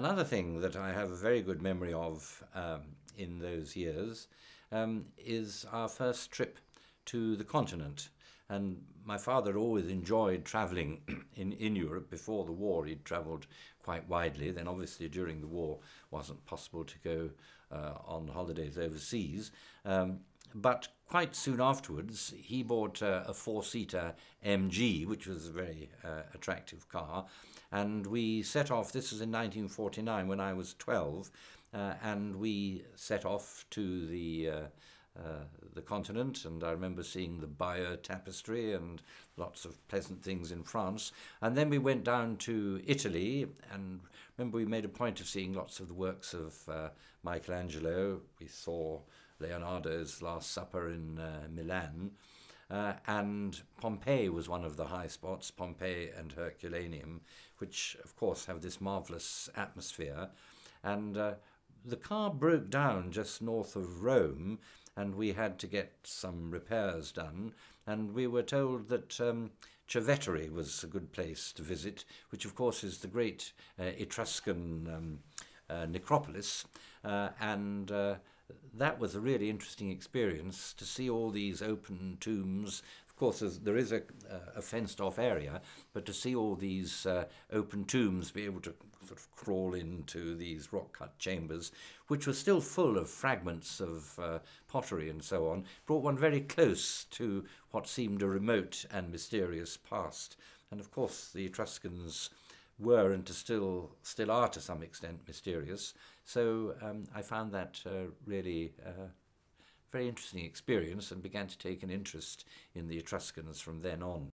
another thing that I have a very good memory of um, in those years um, is our first trip to the continent. And my father always enjoyed travelling in, in Europe. Before the war, he'd travelled quite widely. Then, obviously, during the war, wasn't possible to go uh, on holidays overseas. Um, but quite soon afterwards, he bought uh, a four-seater MG, which was a very uh, attractive car, and we set off. This was in 1949 when I was 12, uh, and we set off to the uh, the continent, and I remember seeing the Bayeux tapestry and lots of pleasant things in France. And then we went down to Italy, and remember we made a point of seeing lots of the works of uh, Michelangelo. We saw Leonardo's Last Supper in uh, Milan. Uh, and Pompeii was one of the high spots, Pompeii and Herculaneum, which of course have this marvelous atmosphere. And uh, the car broke down just north of Rome, and we had to get some repairs done. And we were told that um, was a good place to visit, which of course is the great uh, Etruscan um, uh, necropolis. Uh, and uh, that was a really interesting experience to see all these open tombs. Of course, there is a, a fenced off area, but to see all these uh, open tombs, be able to sort of crawl into these rock cut chambers, which were still full of fragments of uh, pottery and so on, brought one very close to what seemed a remote and mysterious past. And of course, the Etruscans were and to still still are to some extent mysterious. So um, I found that uh, really uh, very interesting experience and began to take an interest in the Etruscans from then on.